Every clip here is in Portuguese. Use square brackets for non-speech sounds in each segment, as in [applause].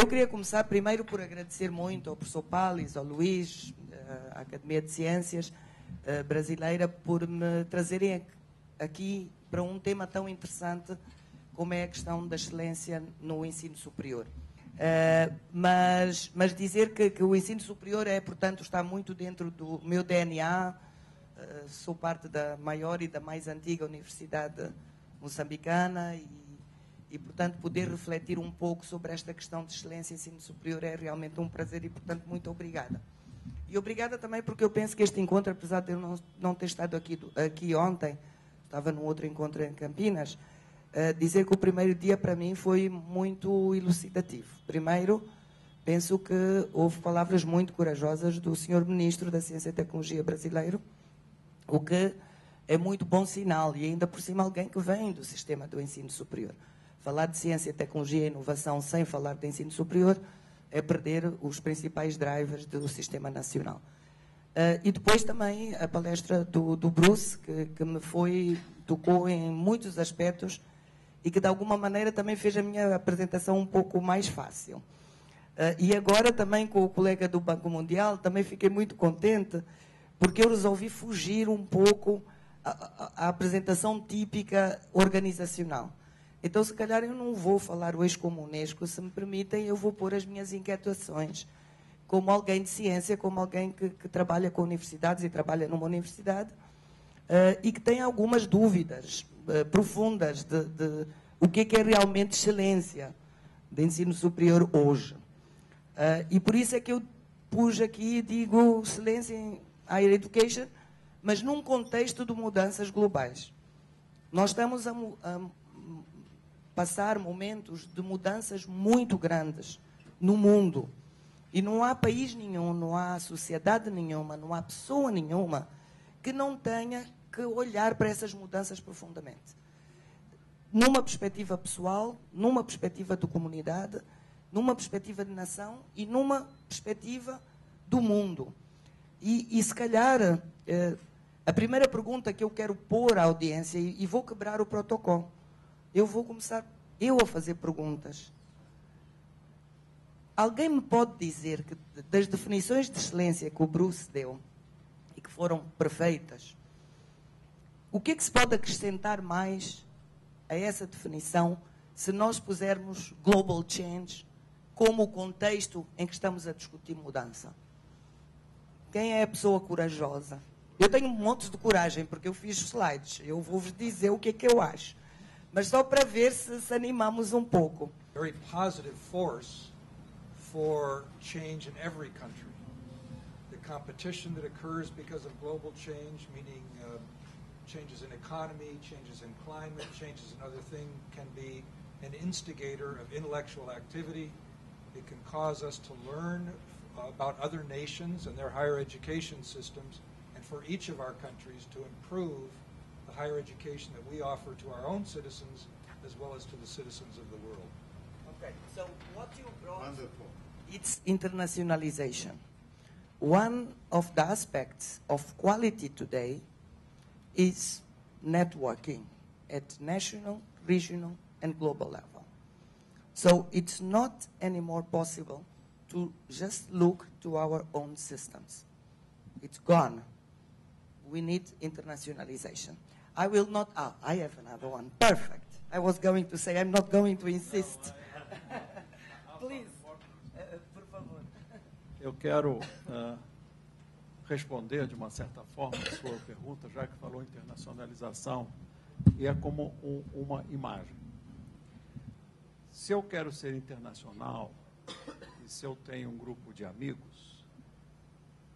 eu queria começar primeiro por agradecer muito ao professor Palis, ao Luís, eh, à Academia de Ciências uh, Brasileira, por me trazerem aqui para um tema tão interessante como é a questão da excelência no ensino superior. Uh, mas, mas dizer que, que, o ensino superior é, portanto, está muito dentro do meu DNA. Uh, sou parte da maior e da mais antiga universidade moçambicana e, e, portanto, poder refletir um pouco sobre esta questão de excelência em ensino superior é realmente um prazer e, portanto, muito obrigada. E obrigada também porque eu penso que este encontro, apesar de eu não, não ter estado aqui, aqui ontem, estava num outro encontro em Campinas, uh, dizer que o primeiro dia para mim foi muito elucidativo. Primeiro, penso que houve palavras muito corajosas do senhor Ministro da Ciência e Tecnologia brasileiro, o que é muito bom sinal, e ainda por cima alguém que vem do sistema do ensino superior. Falar de ciência, tecnologia e inovação sem falar de ensino superior é perder os principais drivers do sistema nacional. Uh, e depois também a palestra do, do Bruce, que, que, me foi, tocou em muitos aspectos e que de alguma maneira também fez a minha apresentação um pouco mais fácil. Uh, e agora também com o colega do Banco Mundial, também fiquei muito contente, porque eu resolvi fugir um pouco à, apresentação típica organizacional. Então, se calhar, eu não vou falar hoje como Unesco, se me permitem, eu vou pôr as minhas inquietações como alguém de ciência, como alguém que, que trabalha com universidades e trabalha numa universidade uh, e que tem algumas dúvidas uh, profundas de, de, o que é, que é realmente excelência de ensino superior hoje. Uh, e por isso é que eu pus aqui e digo excelência em higher education, mas num contexto de mudanças globais. Nós estamos a, a passar momentos de mudanças muito grandes no mundo. E não há país nenhum, não há sociedade nenhuma, não há pessoa nenhuma que não tenha que olhar para essas mudanças profundamente. Numa perspectiva pessoal, numa perspectiva de comunidade, numa perspectiva de nação e numa perspectiva do mundo. E, e se calhar, eh, a primeira pergunta que eu quero pôr à audiência, e, e vou quebrar o protocolo, eu vou começar eu a fazer perguntas. Alguém me pode dizer que das definições de excelência que o Bruce deu e que foram perfeitas, o que é que se pode acrescentar mais a essa definição se nós pusermos global change como o contexto em que estamos a discutir mudança? Quem é a pessoa corajosa? Eu tenho um monte de coragem porque eu fiz slides. Eu vou-vos dizer o que é que eu acho. Mas só para ver se, se animamos um pouco. Very positive force for change in every country. The competition that occurs because of global change, meaning uh, changes in economy, changes in climate, changes in other things, can be an instigator of intellectual activity. It can cause us to learn about other nations and their higher education systems, and for each of our countries to improve the higher education that we offer to our own citizens as well as to the citizens of the world. Okay, so what you brought, Wonderful. it's internationalization. One of the aspects of quality today is networking at national, regional, and global level. So it's not anymore possible to just look to our own systems. It's gone. We need internationalization. I will not. Ah, I have another one. Perfect. I was going to say, I'm not going to insist. [laughs] Please, uh, por favor. Eu quero uh, responder de uma certa forma a sua pergunta, já que falou internacionalização, e é como um, uma imagem. Se eu quero ser internacional, e se eu tenho um grupo de amigos,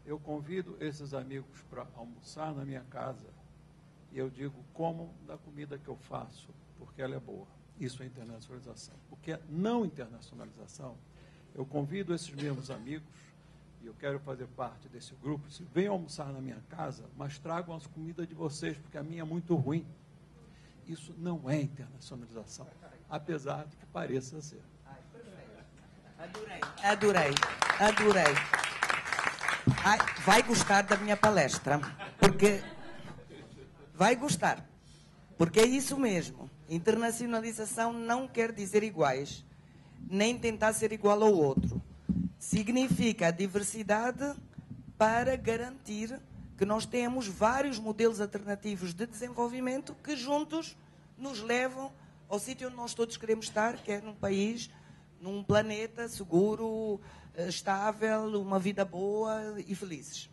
eu convido esses amigos para almoçar na minha casa e eu digo como da comida que eu faço, porque ela é boa. Isso é internacionalização. O que é não internacionalização, eu convido esses mesmos amigos, e eu quero fazer parte desse grupo, se venham almoçar na minha casa, mas tragam as comidas de vocês, porque a minha é muito ruim. Isso não é internacionalização, apesar de que pareça ser. Adorei, adorei, adorei. Ai, vai gostar da minha palestra, porque vai gostar. Porque é isso mesmo. Internacionalização não quer dizer iguais. nem tentar ser igual ao outro. Significa diversidade para garantir que nós temos vários modelos alternativos de desenvolvimento que juntos nos levam ao sítio onde nós todos queremos estar, que é num país, num planeta seguro, eh, estável, uma vida boa e felizes.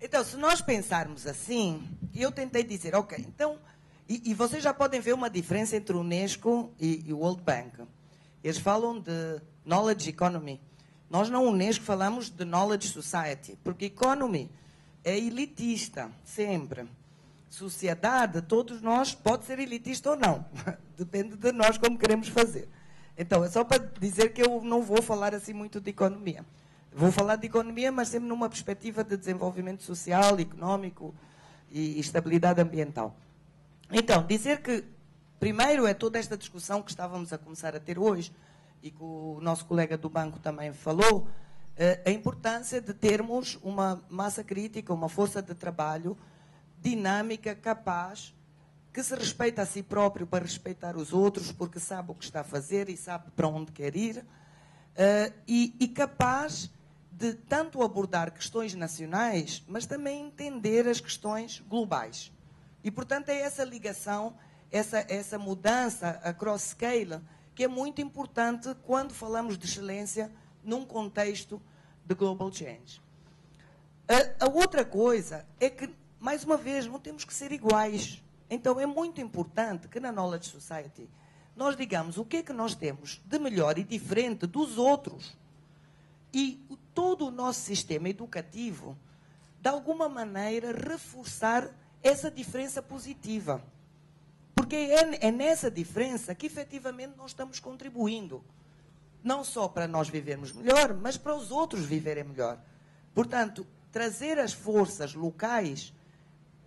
Então, se nós pensarmos assim, eu tentei dizer, ok, então, e, e vocês já podem ver uma diferença entre o Unesco e, o World Bank. Eles falam de knowledge economy. Nós na Unesco falamos de knowledge society, porque economy é elitista, sempre. Sociedade, todos nós, pode ser elitista ou não. [laughs] Depende de nós como queremos fazer. Então, é só para dizer que eu não vou falar assim muito de economia. Vou falar de economia, mas sempre numa perspectiva de desenvolvimento social, económico e estabilidade ambiental. Então, dizer que, primeiro, é toda esta discussão que estávamos a começar a ter hoje, e que o nosso colega do banco também falou, eh, a importância de termos uma massa crítica, uma força de trabalho dinâmica, capaz, que se respeita a si próprio para respeitar os outros, porque sabe o que está a fazer e sabe para onde quer ir, eh, e, e capaz de tanto abordar questões nacionais, mas também entender as questões globais. E, portanto, é essa ligação, essa, essa mudança across scale, que é muito importante quando falamos de excelência num contexto de global change. A, a outra coisa é que, mais uma vez, não temos que ser iguais. Então, é muito importante que na Knowledge Society nós digamos o que é que nós temos de melhor e diferente dos outros e todo o nosso sistema educativo, de alguma maneira, reforçar essa diferença positiva. Porque é, é nessa diferença que efetivamente nós estamos contribuindo. Não só para nós vivermos melhor, mas para os outros viverem melhor. Portanto, trazer as forças locais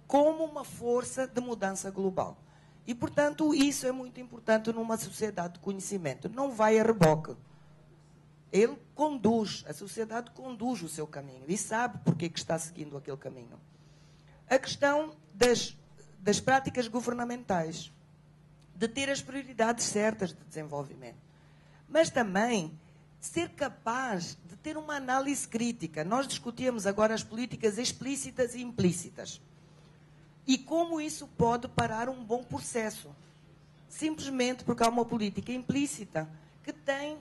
como uma força de mudança global. E, portanto, isso é muito importante numa sociedade de conhecimento. Não vai a reboque. Ele conduz, a sociedade conduz o seu caminho e sabe porque que está seguindo aquele caminho. A questão das, das práticas governamentais, de ter as prioridades certas de desenvolvimento, mas também ser capaz de ter uma análise crítica. Nós discutíamos agora as políticas explícitas e implícitas. E como isso pode parar um bom processo? Simplesmente porque há uma política implícita que tem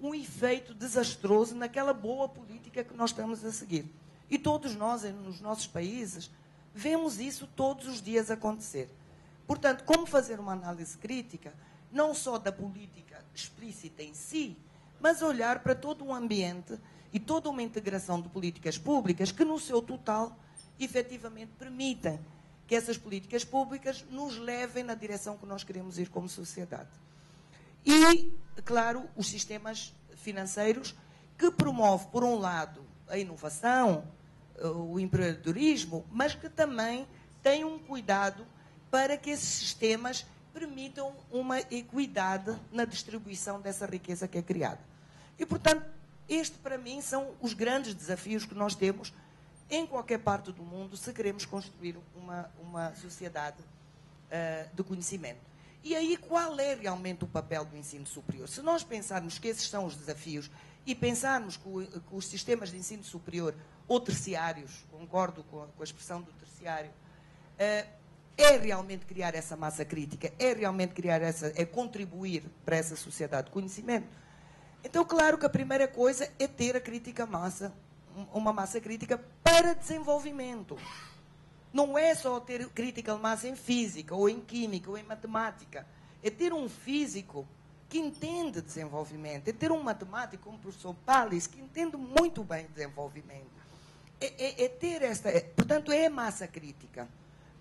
um efeito desastroso naquela boa política que nós estamos a seguir. E todos nós, nos nossos países, vemos isso todos os dias acontecer. Portanto, como fazer uma análise crítica, não só da política explícita em si, mas olhar para todo um ambiente e toda uma integração de políticas públicas que, no seu total, efetivamente permitem que essas políticas públicas nos levem na direção que nós queremos ir como sociedade. E, claro, os sistemas financeiros que promove, por um lado, a inovação, o empreendedorismo, mas que também tem um cuidado para que esses sistemas permitam uma equidade na distribuição dessa riqueza que é criada. E, portanto, este para mim são os grandes desafios que nós temos em qualquer parte do mundo se queremos construir uma, uma sociedade uh, de conhecimento. E aí, qual é realmente o papel do ensino superior? Se nós pensarmos que esses são os desafios e pensarmos que, o, que os sistemas de ensino superior ou terciários, concordo com a, com a expressão do terciário, uh, é realmente criar essa massa crítica, é realmente criar essa, é contribuir para essa sociedade de conhecimento. Então, claro que a primeira coisa é ter a crítica massa, uma massa crítica para desenvolvimento. Não é só ter critical mass em física, ou em química, ou em matemática. É ter um físico que entende desenvolvimento. É ter um matemático o professor Pallis, que entende muito bem desenvolvimento. É, é, é ter esta. É, portanto, é massa crítica.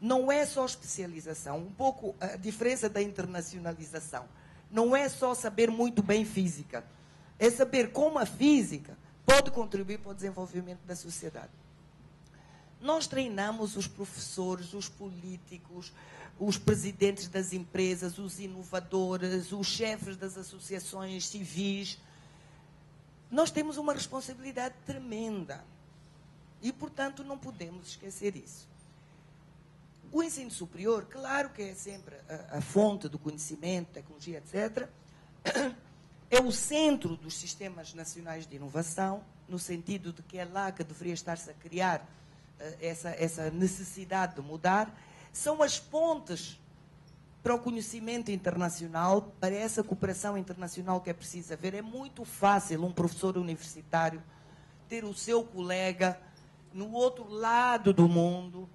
Não é só especialização. Um pouco a diferença da internacionalização. Não é só saber muito bem física. É saber como a física pode contribuir para o desenvolvimento da sociedade. Nós treinamos os professores, os políticos, os presidentes das empresas, os inovadores, os chefes das associações civis. Nós temos uma responsabilidade tremenda. E, portanto, não podemos esquecer isso. O ensino superior, claro que é sempre a, a fonte do conhecimento, tecnologia, etc., [clears throat] é o centro dos sistemas nacionais de inovação, no sentido de que é lá que deveria estar-se a criar essa, essa necessidade de mudar. São as pontes para o conhecimento internacional, para essa cooperação internacional que é preciso haver. É muito fácil um professor universitário ter o seu colega no outro lado do mundo,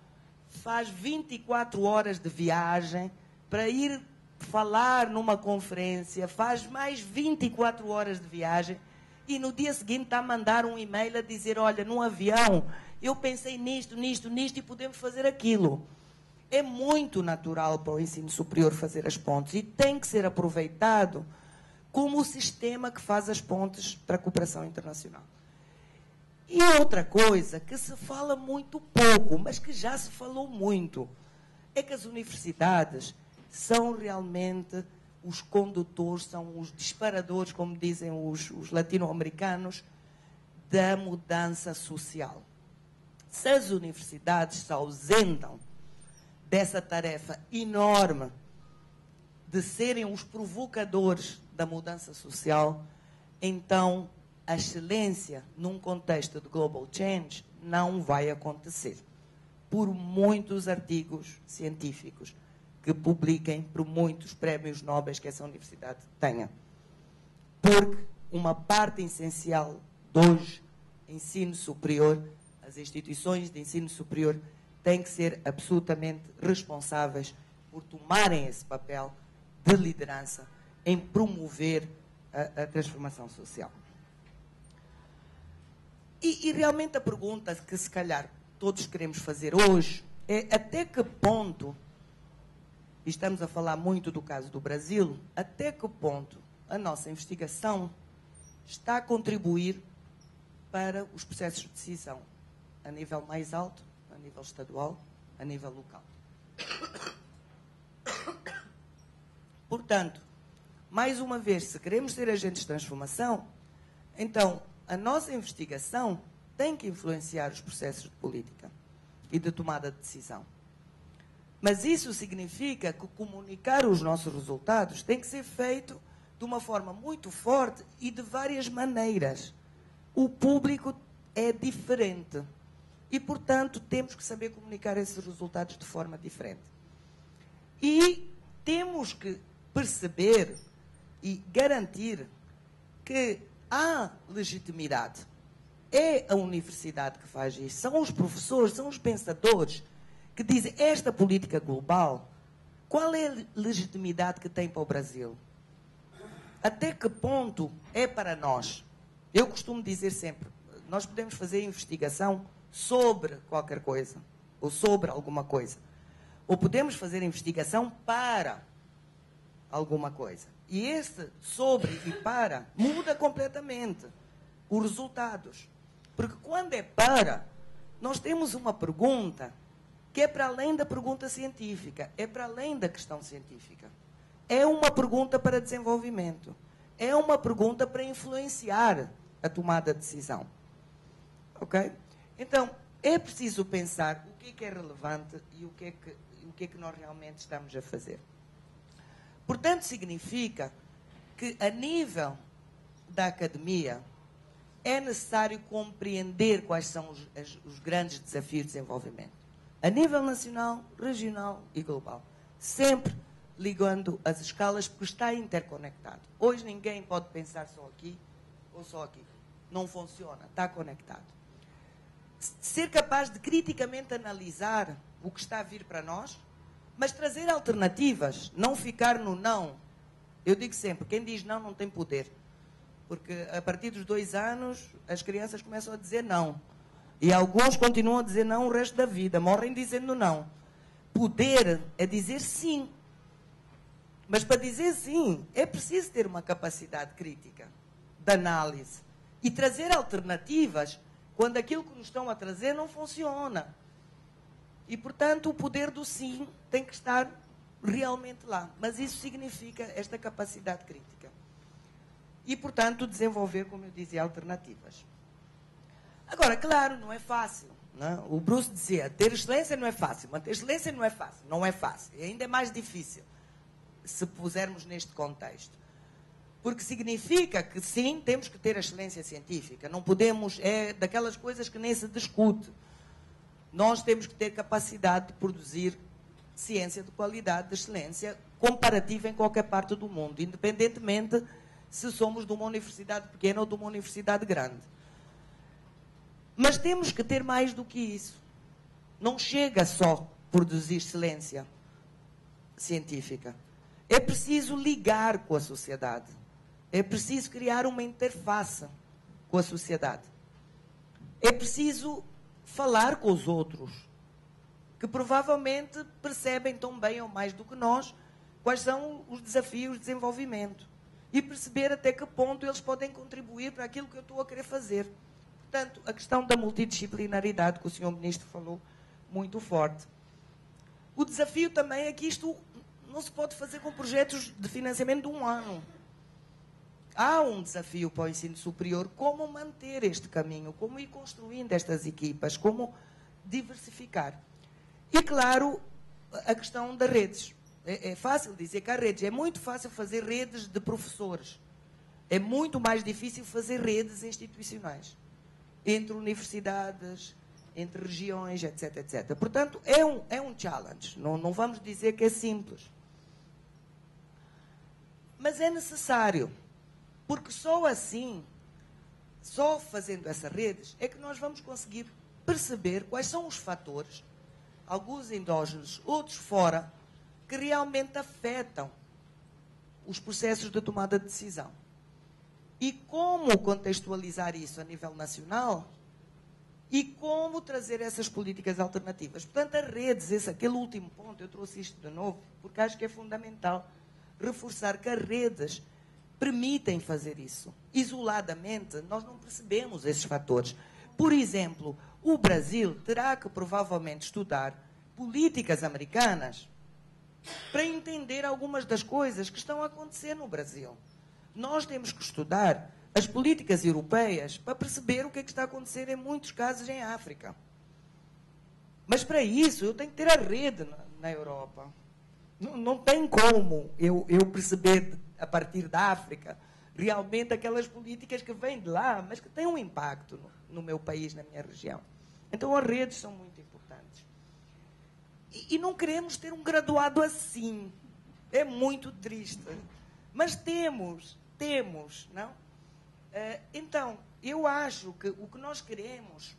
faz 24 horas de viagem para ir falar numa conferência, faz mais 24 horas de viagem e no dia seguinte está a mandar um e-mail a dizer: Olha, num avião eu pensei nisto, nisto, nisto e podemos fazer aquilo. É muito natural para o ensino superior fazer as pontes e tem que ser aproveitado como o sistema que faz as pontes para a cooperação internacional. E outra coisa que se fala muito pouco, mas que já se falou muito, é que as universidades são realmente os condutores, são os disparadores, como dizem os, os latino-americanos, da mudança social. Se as universidades se ausentam dessa tarefa enorme de serem os provocadores da mudança social, então a excelência num contexto de global change não vai acontecer. Por muitos artigos científicos que publiquem, por muitos prémios nobres que essa universidade tenha. Porque uma parte essencial do hoje ensino superior, as instituições de ensino superior têm que ser absolutamente responsáveis por tomarem esse papel de liderança em promover a, a transformação social. E, e, realmente a pergunta que se calhar todos queremos fazer hoje é até que ponto, e estamos a falar muito do caso do Brasil, até que ponto a nossa investigação está a contribuir para os processos de decisão a nível mais alto, a nível estadual, a nível local. Portanto, mais uma vez, se queremos ser agentes de transformação, então a nossa investigação tem que influenciar os processos de política e de tomada de decisão. Mas isso significa que comunicar os nossos resultados tem que ser feito de uma forma muito forte e de várias maneiras. O público é diferente. E, portanto, temos que saber comunicar esses resultados de forma diferente. E temos que perceber e garantir que há legitimidade. É a universidade que faz isso. São os professores, são os pensadores que dizem esta política global, qual é a legitimidade que tem para o Brasil? Até que ponto é para nós? Eu costumo dizer sempre, nós podemos fazer investigação sobre qualquer coisa, ou sobre alguma coisa. Ou podemos fazer investigação para alguma coisa. E esse sobre e para muda completamente os resultados. Porque quando é para, nós temos uma pergunta que é para além da pergunta científica, é para além da questão científica. É uma pergunta para desenvolvimento. É uma pergunta para influenciar a tomada de decisão. Ok? Então, é preciso pensar o que é, que é relevante e o que é que, o que é que nós realmente estamos a fazer. Portanto, significa que, a nível da academia, é necessário compreender quais são os, os, grandes desafios de desenvolvimento, a nível nacional, regional e global. Sempre ligando as escalas, porque está interconectado. Hoje ninguém pode pensar só aqui ou só aqui. Não funciona, está conectado. Ser capaz de criticamente analisar o que está a vir para nós mas trazer alternativas, não ficar no não. Eu digo sempre, quem diz não não tem poder. Porque a partir dos dois anos, as crianças começam a dizer não. E alguns continuam a dizer não o resto da vida, morrem dizendo não. Poder é dizer sim. Mas para dizer sim, é preciso ter uma capacidade crítica, de análise. E trazer alternativas quando aquilo que nos estão a trazer não funciona. E, portanto, o poder do sim tem que estar realmente lá. Mas isso significa esta capacidade crítica. E, portanto, desenvolver, como eu dizia, alternativas. Agora, claro, não é fácil. Não é? O Bruce dizia, ter excelência não é fácil. Manter excelência não é fácil. Não é fácil. E ainda é mais difícil se pusermos neste contexto. Porque significa que sim, temos que ter a excelência científica. Não podemos, é daquelas coisas que nem se discute. Nós temos que ter capacidade de produzir ciência de qualidade, de excelência, comparativa em qualquer parte do mundo, independentemente se somos de uma universidade pequena ou de uma universidade grande. Mas temos que ter mais do que isso. Não chega só produzir excelência científica. É preciso ligar com a sociedade. É preciso criar uma interface com a sociedade. É preciso falar com os outros, que provavelmente percebem tão bem ou mais do que nós quais são os desafios de desenvolvimento e perceber até que ponto eles podem contribuir para aquilo que eu estou a querer fazer. Portanto, a questão da multidisciplinaridade que o Sr. Ministro falou muito forte. O desafio também é que isto não se pode fazer com projetos de financiamento de um ano. Há um desafio para o ensino superior, como manter este caminho, como ir construindo estas equipas, como diversificar. E, claro, a questão das redes. É, é fácil dizer que há redes. É muito fácil fazer redes de professores. É muito mais difícil fazer redes institucionais. Entre universidades, entre regiões, etc, etc. Portanto, é um, é um challenge. Não, não vamos dizer que é simples. Mas é necessário. Porque só assim, só fazendo essas redes, é que nós vamos conseguir perceber quais são os fatores, alguns endógenos, outros fora, que realmente afetam os processos de tomada de decisão. E como contextualizar isso a nível nacional e como trazer essas políticas alternativas. Portanto, as redes, esse, aquele último ponto, eu trouxe isto de novo, porque acho que é fundamental reforçar que as redes permitem fazer isso. Isoladamente, nós não percebemos esses fatores. Por exemplo, o Brasil terá que provavelmente estudar políticas americanas para entender algumas das coisas que estão a acontecer no Brasil. Nós temos que estudar as políticas europeias para perceber o que, é que está a acontecer em muitos casos em África. Mas para isso eu tenho que ter a rede na, Europa. Não, não, tem como eu, eu perceber a partir da África realmente aquelas políticas que vêm de lá, mas que têm um impacto no, no meu país, na minha região. Então as redes são muito importantes. E, e não queremos ter um graduado assim. É muito triste. Mas temos, temos, não? Uh, então, eu acho que o que nós queremos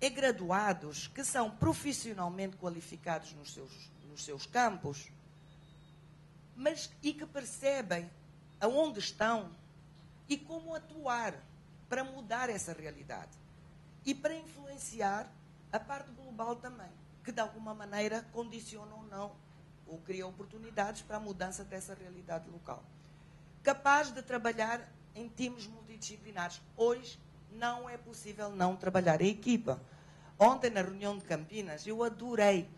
é graduados que são profissionalmente qualificados nos seus, nos seus campos, mas e que percebem aonde estão e como atuar para mudar essa realidade e para influenciar a parte global também, que de alguma maneira condiciona ou não ou cria oportunidades para a mudança dessa realidade local. Capaz de trabalhar em times multidisciplinares. Hoje não é possível não trabalhar em equipa. Ontem, na reunião de Campinas, eu adorei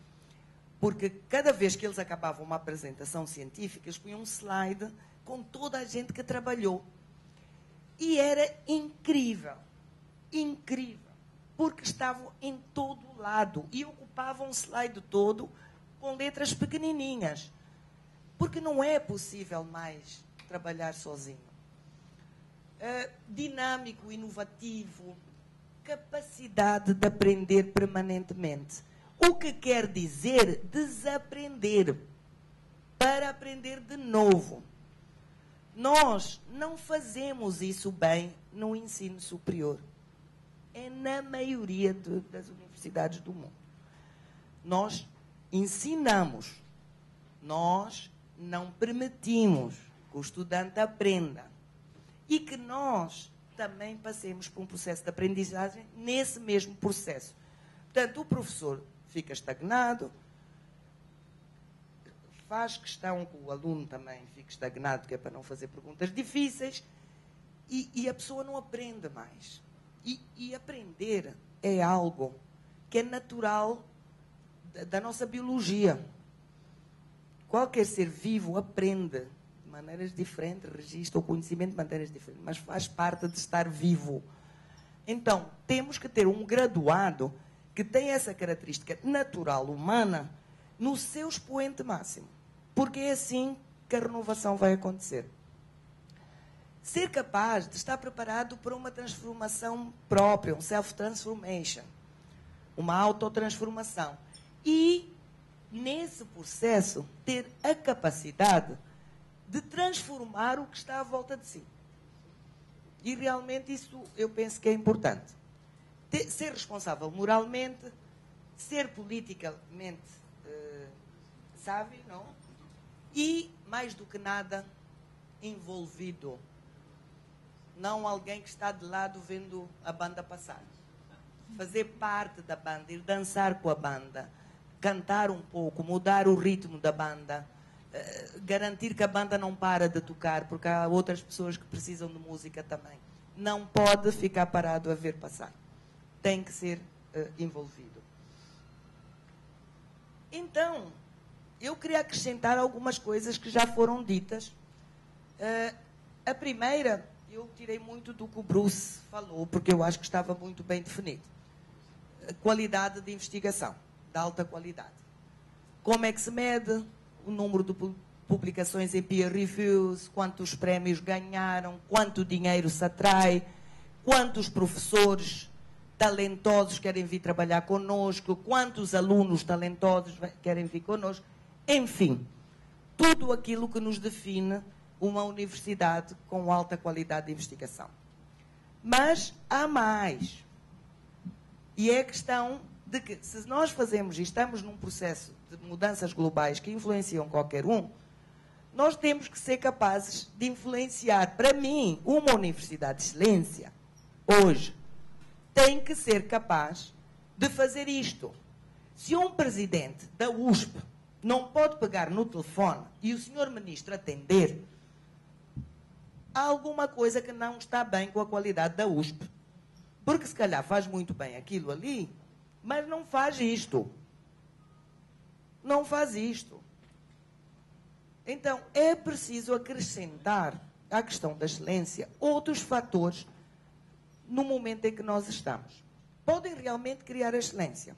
porque cada vez que eles acabavam uma apresentação científica, eles punham um slide com toda a gente que trabalhou. E era incrível. Incrível. Porque estavam em todo lado e ocupavam o slide todo com letras pequenininhas. Porque não é possível mais trabalhar sozinho. Uh, dinâmico, inovativo, capacidade de aprender permanentemente o que quer dizer desaprender para aprender de novo. Nós não fazemos isso bem no ensino superior. É na maioria de, das universidades do mundo. Nós ensinamos, nós não permitimos que o estudante aprenda. E que nós também passemos por um processo de aprendizagem nesse mesmo processo. Portanto, o professor fica estagnado, faz questão que o aluno também fique estagnado, que é para não fazer perguntas difíceis, e, e a pessoa não aprende mais. E, e, aprender é algo que é natural da, da nossa biologia. Qualquer ser vivo aprende de maneiras diferentes, registra o conhecimento de maneiras diferentes, mas faz parte de estar vivo. Então, temos que ter um graduado que tem essa característica natural humana no seu expoente máximo. Porque é assim que a renovação vai acontecer. ser capaz de estar preparado para uma transformação própria, um self-transformation, uma autotransformação. E, nesse processo, ter a capacidade de transformar o que está à volta de si. E realmente isso eu penso que é importante. Ter, ser responsável moralmente, ser politicamente uh, sábio, não? E, mais do que nada, envolvido não alguém que está de lado vendo a banda passar. Fazer parte da banda, ir dançar com a banda, cantar um pouco, mudar o ritmo da banda, eh, garantir que a banda não para de tocar, porque há outras pessoas que precisam de música também. Não pode ficar parado a ver passar. Tem que ser uh, envolvido. Então, eu queria acrescentar algumas coisas que já foram ditas. Uh, a primeira eu tirei muito do que o Bruce falou, porque eu acho que estava muito bem definido. Qualidade de investigação, de alta qualidade. Como é que se mede o número de publicações em peer reviews, quantos prémios ganharam, quanto dinheiro se atrai, quantos professores talentosos querem vir trabalhar conosco, quantos alunos talentosos querem vir conosco, enfim, tudo aquilo que nos define uma universidade com alta qualidade de investigação. Mas há mais. E é a questão de que, se nós fazemos e estamos num processo de mudanças globais que influenciam qualquer um, nós temos que ser capazes de influenciar. Para mim, uma universidade de excelência, hoje, tem que ser capaz de fazer isto. Se um presidente da USP não pode pegar no telefone e o senhor ministro atender, há alguma coisa que não está bem com a qualidade da USP. Porque se calhar faz muito bem aquilo ali, mas não faz isto. Não faz isto. Então, é preciso acrescentar à questão da excelência outros fatores no momento em que nós estamos. Podem realmente criar excelência.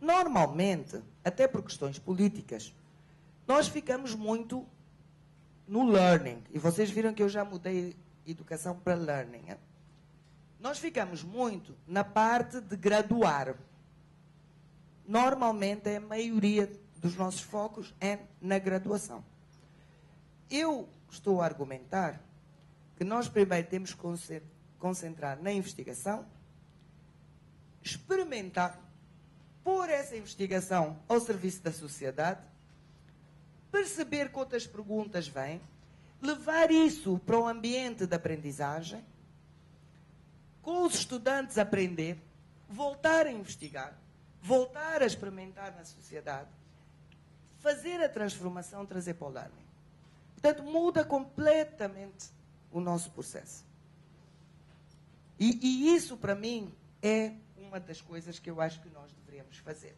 Normalmente, até por questões políticas, nós ficamos muito no learning, e vocês viram que eu já mudei educação para learning. Hein? Nós ficamos muito na parte de graduar. Normalmente, a maioria dos nossos focos é na graduação. Eu estou a argumentar que nós primeiro temos que concentrar na investigação, experimentar, pôr essa investigação ao serviço da sociedade perceber que outras perguntas vêm, levar isso para o ambiente de aprendizagem, com os estudantes aprender, voltar a investigar, voltar a experimentar na sociedade, fazer a transformação, trazer para o learning. Portanto, muda completamente o nosso processo. E, e isso, para mim, é uma das coisas que eu acho que nós deveríamos fazer.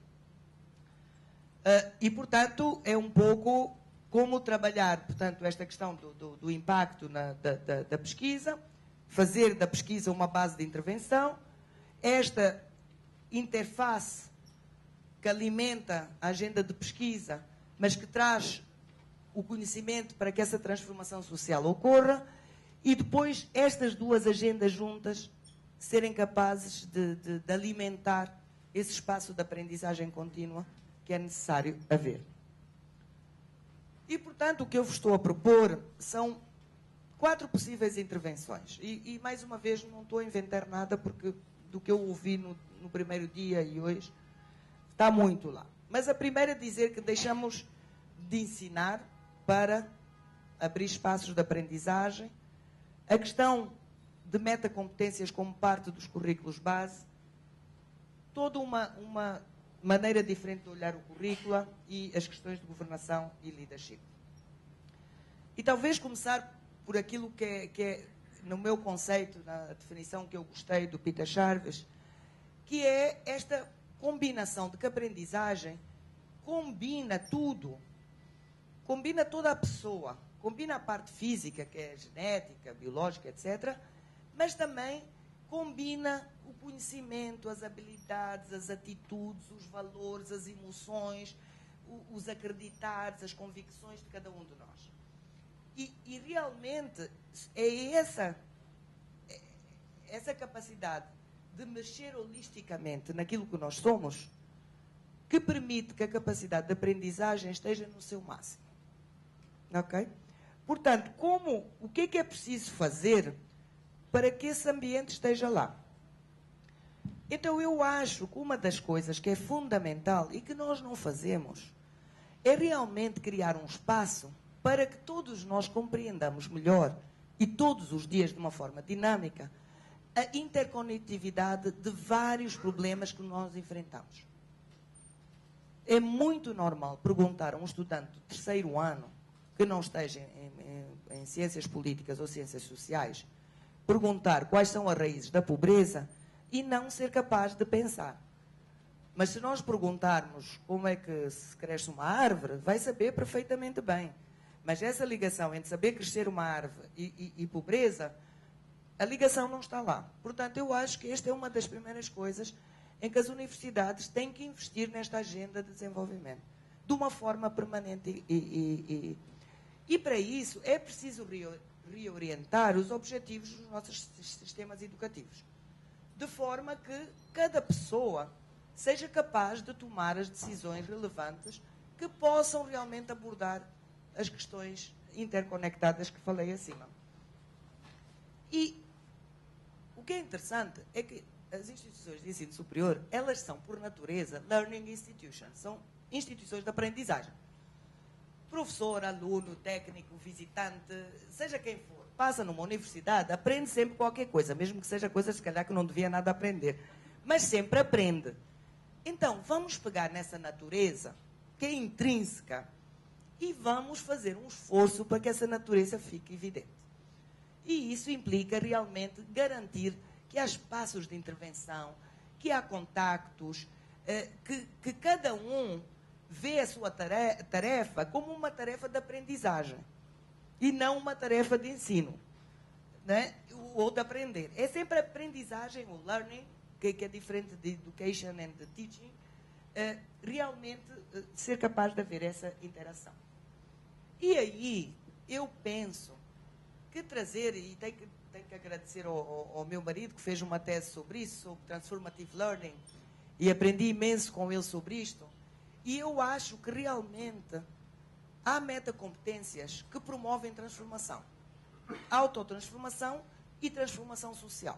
Uh, e, portanto, é um pouco como trabalhar, portanto, esta questão do, do, do impacto na, da, da, da, pesquisa, fazer da pesquisa uma base de intervenção, esta interface que alimenta a agenda de pesquisa, mas que traz o conhecimento para que essa transformação social ocorra, e depois estas duas agendas juntas serem capazes de, de, de alimentar esse espaço de aprendizagem contínua que é necessário haver. E, portanto, o que eu vos estou a propor são quatro possíveis intervenções. E, e mais uma vez, não estou a inventar nada, porque do que eu ouvi no, no primeiro dia e hoje, está muito lá. Mas a primeira é dizer que deixamos de ensinar para abrir espaços de aprendizagem. A questão de metacompetências como parte dos currículos base. Toda uma, uma maneira diferente de olhar o currículo e as questões de governação e leadership. E talvez começar por aquilo que é, que é no meu conceito, na definição que eu gostei do Peter Charves, que é esta combinação de que a aprendizagem combina tudo, combina toda a pessoa, combina a parte física, que é genética, biológica, etc., mas também combina o conhecimento, as habilidades, as atitudes, os valores, as emoções, os acreditares, as convicções de cada um de nós. E, e realmente é essa, é essa capacidade de mexer holisticamente naquilo que nós somos que permite que a capacidade de aprendizagem esteja no seu máximo. Ok? Portanto, como, o que é que é preciso fazer para que esse ambiente esteja lá? Então, eu acho que uma das coisas que é fundamental e que nós não fazemos é realmente criar um espaço para que todos nós compreendamos melhor e todos os dias de uma forma dinâmica a interconectividade de vários problemas que nós enfrentamos. É muito normal perguntar a um estudante do terceiro ano que não esteja em, em, em ciências políticas ou ciências sociais, perguntar quais são as raízes da pobreza e não ser capaz de pensar. Mas se nós perguntarmos como é que se cresce uma árvore, vai saber perfeitamente bem. Mas essa ligação entre saber crescer uma árvore e, e, e pobreza, a ligação não está lá. Portanto, eu acho que esta é uma das primeiras coisas em que as universidades têm que investir nesta agenda de desenvolvimento, de uma forma permanente. E, e, e, para isso é preciso reorientar os objetivos dos nossos sistemas educativos, de forma que cada pessoa seja capaz de tomar as decisões relevantes que possam realmente abordar as questões interconectadas que falei acima. E o que é interessante é que as instituições de ensino superior, elas são, por natureza, learning institutions, são instituições de aprendizagem. Professor, aluno, técnico, visitante, seja quem for, passa numa universidade, aprende sempre qualquer coisa, mesmo que seja coisa, se calhar, que não devia nada aprender. Mas sempre aprende. Então, vamos pegar nessa natureza, que é intrínseca, e vamos fazer um esforço para que essa natureza fique evidente. E isso implica realmente garantir que há espaços de intervenção, que há contactos, eh, que, que cada um vê a sua tarefa como uma tarefa de aprendizagem e não uma tarefa de ensino né? ou de aprender. É sempre aprendizagem, o learning, que, é diferente de education and de teaching, eh, realmente eh, ser capaz de haver essa interação. E aí, eu penso que trazer, e tem que tenho que agradecer ao, ao, ao, meu marido que fez uma tese sobre isso, sobre Transformative Learning, e aprendi imenso com ele sobre isto. E eu acho que realmente há metacompetências que promovem transformação. Autotransformação e transformação social.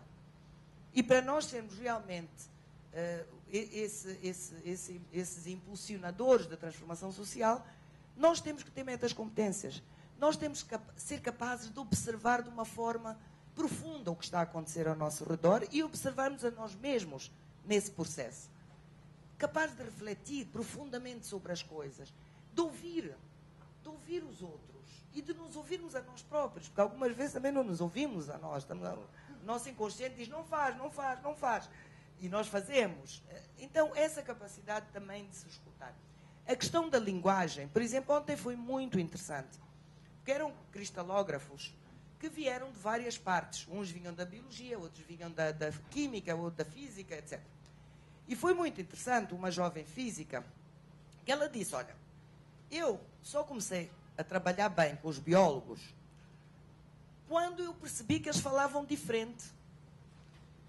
E para nós sermos realmente uh, esse, esse, esse, esses impulsionadores da transformação social, nós temos que ter metas competências. Nós temos que ser capazes de observar de uma forma profunda o que está a acontecer ao nosso redor e observarmos a nós mesmos nesse processo. Capaz de refletir profundamente sobre as coisas, de ouvir, de ouvir os outros e de nos ouvirmos a nós próprios, porque algumas vezes também não nos ouvimos a nós. Estamos, o nosso inconsciente diz: não faz, não faz, não faz. E nós fazemos. Então, essa capacidade também de se escutar. A questão da linguagem, por exemplo, ontem foi muito interessante, porque eram cristalógrafos que vieram de várias partes. Uns vinham da biologia, outros vinham da, da química, outros da física, etc. E foi muito interessante uma jovem física que ela disse: Olha, eu só comecei a trabalhar bem com os biólogos quando eu percebi que eles falavam diferente.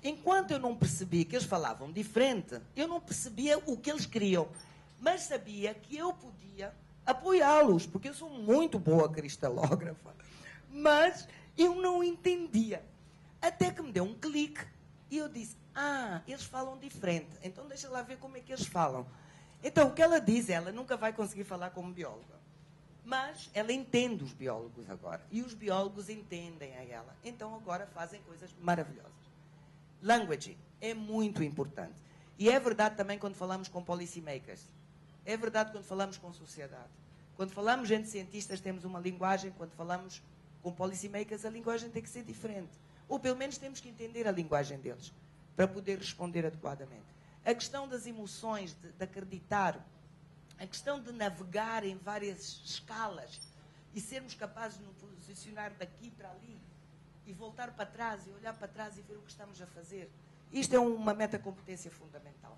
Enquanto eu não percebi que eles falavam diferente, eu não percebia o que eles queriam, mas sabia que eu podia apoiá-los, porque eu sou muito boa cristalógrafa. Mas eu não entendia. Até que me deu um clique e eu disse: Ah, eles falam diferente. Então deixa lá ver como é que eles falam. Então o que ela diz, ela nunca vai conseguir falar como bióloga. Mas ela entende os biólogos agora. E os biólogos entendem a ela. Então agora fazem coisas maravilhosas. Language é muito importante. E é verdade também quando falamos com policymakers. É verdade quando falamos com sociedade. Quando falamos entre cientistas, temos uma linguagem. Quando falamos com policymakers, a linguagem tem que ser diferente. Ou pelo menos temos que entender a linguagem deles para poder responder adequadamente. A questão das emoções, de, de acreditar, a questão de navegar em várias escalas e sermos capazes de nos posicionar daqui para ali e voltar para trás e olhar para trás e ver o que estamos a fazer. Isto é uma metacompetência fundamental.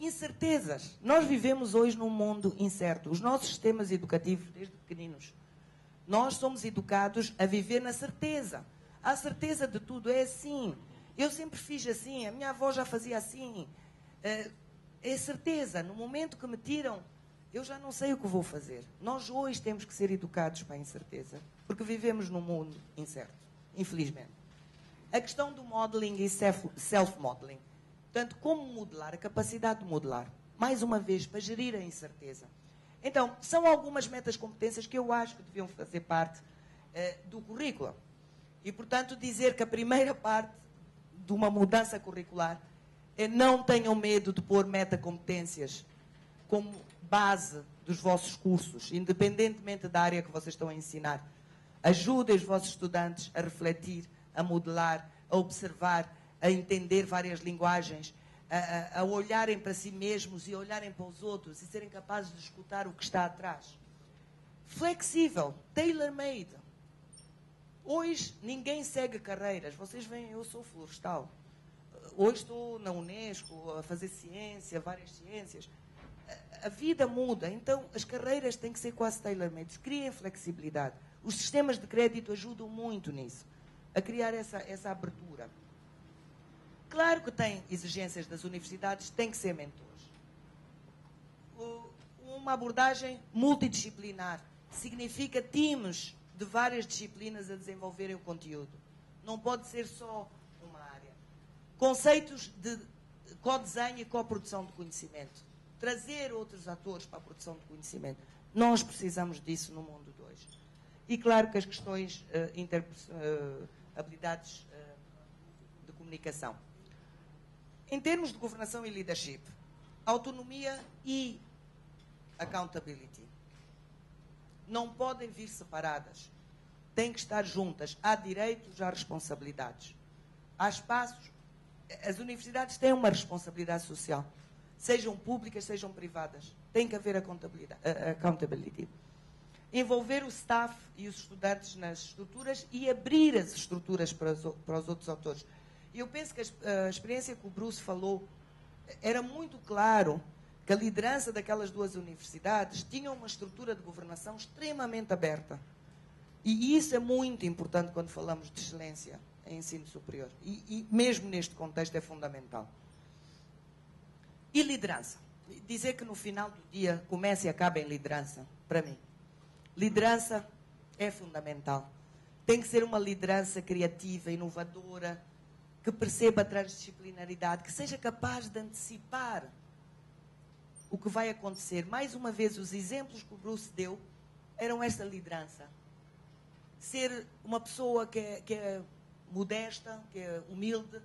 Incertezas. Nós vivemos hoje num mundo incerto. Os nossos sistemas educativos, desde pequeninos, Nós somos educados a viver na certeza. A certeza de tudo é assim. Eu sempre fiz assim, a minha avó já fazia assim. É, certeza. No momento que me tiram, eu já não sei o que vou fazer. Nós hoje temos que ser educados para a incerteza, porque vivemos num mundo incerto, infelizmente. A questão do modeling e self-modeling. Portanto, como modelar, a capacidade de modelar. Mais uma vez, para gerir a incerteza. Então, são algumas metas competências que eu acho que deviam fazer parte eh, do currículo. E, portanto, dizer que a primeira [laughs] parte de uma mudança curricular é não tenham medo de pôr metacompetências como base dos vossos cursos, independentemente da área que vocês estão a ensinar. Ajudem os vossos estudantes a refletir, a modelar, a observar, a entender várias linguagens, a, a, olharem para si mesmos e olharem para os outros e serem capazes de escutar o que está atrás. Flexível, tailor-made. Hoje ninguém segue carreiras. Vocês veem, eu sou florestal. Hoje estou na Unesco a fazer ciência, várias ciências. A vida muda, então as carreiras têm que ser quase tailor-made. Criem flexibilidade. Os sistemas de crédito ajudam muito nisso, a criar essa, essa abertura. Claro que tem exigências das universidades, tem que ser mentores. Uma abordagem multidisciplinar significa times de várias disciplinas a desenvolverem o conteúdo. Não pode ser só uma área. Conceitos de co-desenho e co-produção de conhecimento. Trazer outros atores para a produção de conhecimento. Nós precisamos disso no mundo de hoje. E claro que as questões, uh, inter, uh, habilidades uh, de comunicação. Em termos de governação e leadership, autonomia e accountability não podem vir separadas. Têm que estar juntas. Há direitos, há responsabilidades. Há espaços. As universidades têm uma responsabilidade social, sejam públicas, sejam privadas. Tem que haver accountability. Envolver o staff e os estudantes nas estruturas e abrir as estruturas para os, outros autores. Eu penso que a, experiência que o Bruce falou era muito claro que a liderança daquelas duas universidades tinha uma estrutura de governação extremamente aberta. E isso é muito importante quando falamos de excelência em ensino superior. E, e mesmo neste contexto é fundamental. E liderança. Dizer que no final do dia começa e acaba em liderança, para mim. Liderança é fundamental. Tem que ser uma liderança criativa, inovadora, que perceba a transdisciplinaridade, que seja capaz de antecipar o que vai acontecer. Mais uma vez, os exemplos que o Bruce deu eram esta liderança. Ser uma pessoa que é, que é modesta, que é humilde,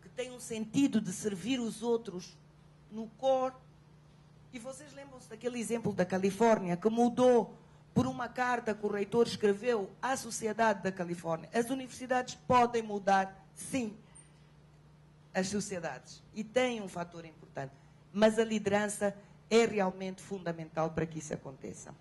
que tem um sentido de servir os outros no core. E vocês lembram-se daquele exemplo da Califórnia que mudou por uma carta que o reitor escreveu à sociedade da Califórnia. As universidades podem mudar sim, as sociedades. E tem um fator importante. Mas a liderança é realmente fundamental para que isso aconteça.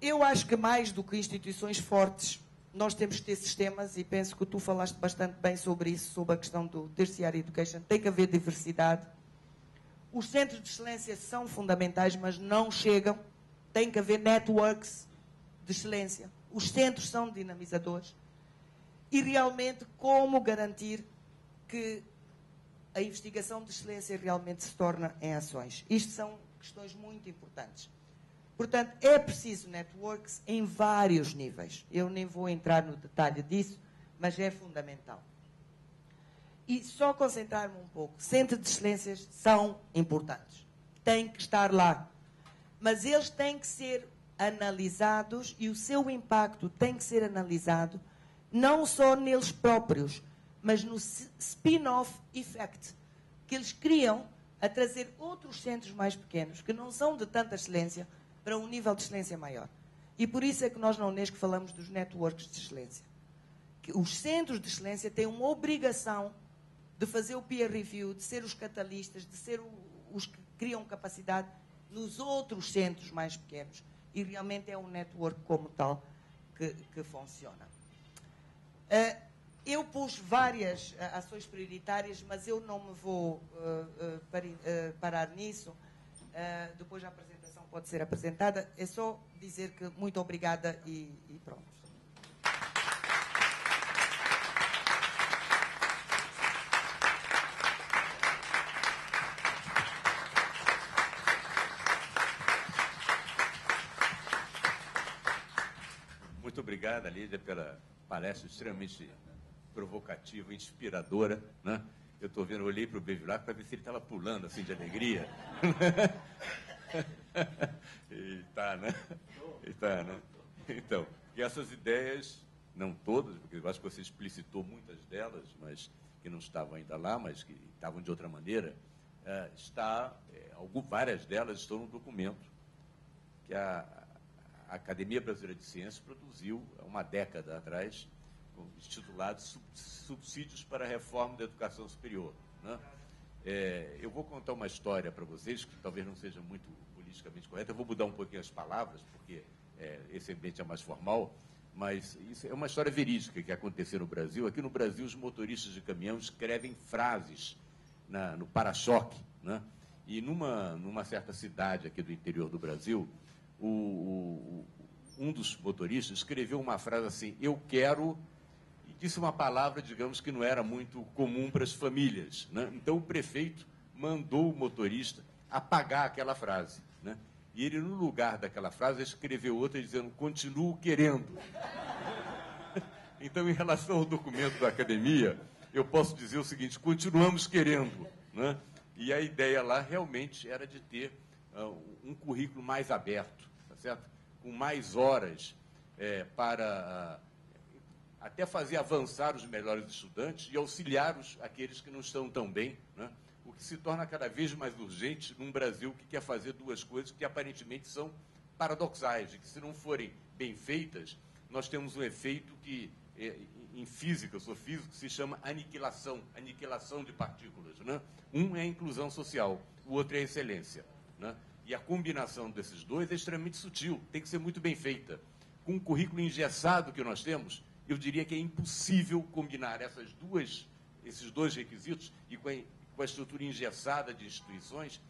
Eu acho que mais do que instituições fortes, nós temos que ter sistemas, e penso que tu falaste bastante bem sobre isso, sobre a questão do terciário education. Tem que haver diversidade. Os centros de excelência são fundamentais, mas não chegam. Tem que haver networks de excelência. Os centros são dinamizadores e realmente como garantir que a investigação de excelência realmente se torna em ações. Isto são questões muito importantes. Portanto, é preciso networks em vários níveis. Eu nem vou entrar no detalhe disso, mas é fundamental. E só concentrar-me um pouco. Centros de excelências são importantes. Têm que estar lá. Mas eles têm que ser analisados e o seu impacto tem que ser analisado não só neles próprios, mas no spin-off effect que eles criam a trazer outros centros mais pequenos, que não são de tanta excelência, para um nível de excelência maior. E por isso é que nós na Unesco falamos dos networks de excelência. Que os centros de excelência têm uma obrigação de fazer o peer review, de ser os catalistas, de ser os que criam capacidade nos outros centros mais pequenos. E realmente é um network como tal que, que funciona. Uh, eu pus várias uh, ações prioritárias, mas eu não me vou uh, parar nisso. depois da apresentação pode ser apresentada. É só dizer que muito obrigada e, e pronto. Muito obrigada, Lídia, pela palestra extremamente provocativa, inspiradora. Né? Eu estou vendo, olhei para o Bevilacqua para ver se ele estava pulando assim de alegria. [laughs] e tá, né? E tá, né? Então, e essas ideias, não todas, porque eu acho que você explicitou muitas delas, mas que não estavam ainda lá, mas que estavam de outra maneira, é, está, é, algumas, várias delas estão no documento que a, a Academia Brasileira de Ciências produziu há uma década atrás, intitulado Subsídios para a Reforma da Educação Superior. Né? É, eu vou contar uma história para vocês, que talvez não seja muito politicamente correta, eu vou mudar um pouquinho as palavras, porque é, esse ambiente é mais formal, mas isso é uma história verídica que aconteceu no Brasil. Aqui no Brasil, os motoristas de caminhão escrevem frases na, no para-choque, né? e numa, numa certa cidade aqui do interior do Brasil, o, o, um dos motoristas escreveu uma frase assim: Eu quero disse uma palavra, digamos, que não era muito comum para as famílias. Né? Então o prefeito mandou o motorista apagar aquela frase. Né? E ele, no lugar daquela frase, escreveu outra dizendo: continuo querendo. [laughs] então, em relação ao documento da academia, eu posso dizer o seguinte: continuamos querendo. Né? E a ideia lá realmente era de ter uh, um currículo mais aberto, tá certo? com mais horas é, para. Uh, até fazer avançar os melhores estudantes e auxiliar os, aqueles que não estão tão bem, né? o que se torna cada vez mais urgente num Brasil que quer fazer duas coisas que aparentemente são paradoxais, e que se não forem bem feitas, nós temos um efeito que, é, em física, eu sou físico, se chama aniquilação, aniquilação de partículas. Né? Um é a inclusão social, o outro é a excelência. Né? E a combinação desses dois é extremamente sutil, tem que ser muito bem feita. Com o currículo engessado que nós temos, eu diria que é impossível combinar essas duas, esses dois requisitos e com a, com a estrutura engessada de instituições,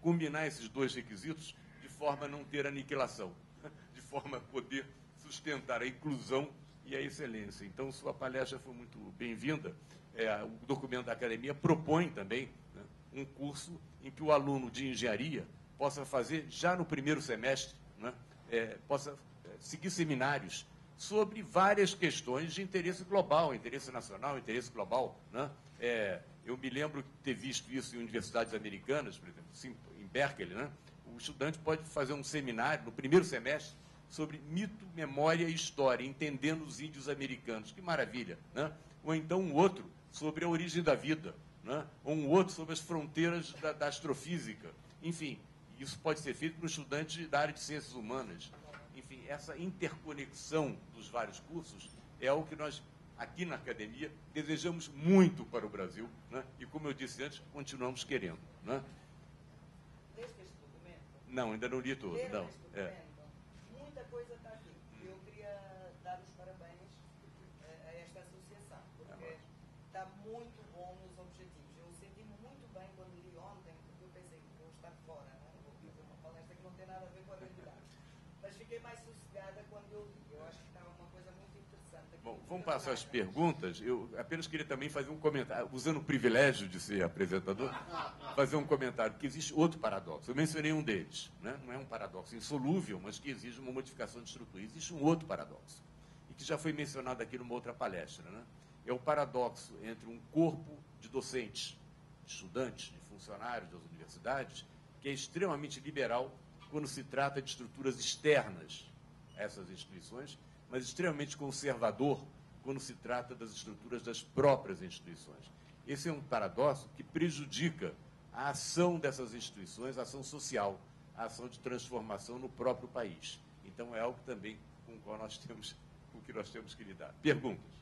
combinar esses dois requisitos de forma a não ter aniquilação, [laughs] de forma a poder sustentar a inclusão e a excelência. Então, sua palestra foi muito bem-vinda. É, o documento da academia propõe também né, um curso em que o aluno de engenharia possa fazer já no primeiro semestre, né, é, possa é, seguir seminários sobre várias questões de interesse global, interesse nacional, interesse global. Né? É, eu me lembro de ter visto isso em universidades americanas, por exemplo, em Berkeley. Né? O estudante pode fazer um seminário no primeiro semestre sobre mito, memória e história, entendendo os índios americanos. Que maravilha! Né? Ou então um outro sobre a origem da vida, né? ou um outro sobre as fronteiras da, da astrofísica. Enfim, isso pode ser feito para um estudante da área de ciências humanas essa interconexão dos vários cursos é o que nós, aqui na academia, desejamos muito para o Brasil, né? e como eu disse antes, continuamos querendo. Né? Este documento? Não, ainda não li todo. Não. É. Muita coisa está aqui. Eu queria dar os parabéns eh, a esta associação, porque É está muito bom nos objetivos. Eu senti-me muito bem quando li ontem, porque eu pensei que vou estar fora, né? vou fazer uma palestra que não tem nada a ver com a realidade. Mas fiquei mais sossegada quando eu li. Eu acho que está uma coisa muito interessante. aqui. Bom, vamos passar as perguntas. Eu apenas queria também fazer um comentário, usando o privilégio de ser apresentador, fazer um comentário, porque existe outro paradoxo. Eu mencionei um deles, né? não é um paradoxo insolúvel, mas que exige uma modificação de estrutura. Existe um outro paradoxo, e que já foi mencionado aqui numa outra palestra. Né? É o paradoxo entre um corpo de docentes, de estudantes, de funcionários das universidades, que é extremamente liberal quando se trata de estruturas externas a essas instituições, mas extremamente conservador quando se trata das estruturas das próprias instituições. Esse é um paradoxo que prejudica a ação dessas instituições, a ação social, a ação de transformação no próprio país. Então é algo também com o qual nós temos, com que nós temos que lidar. Perguntas?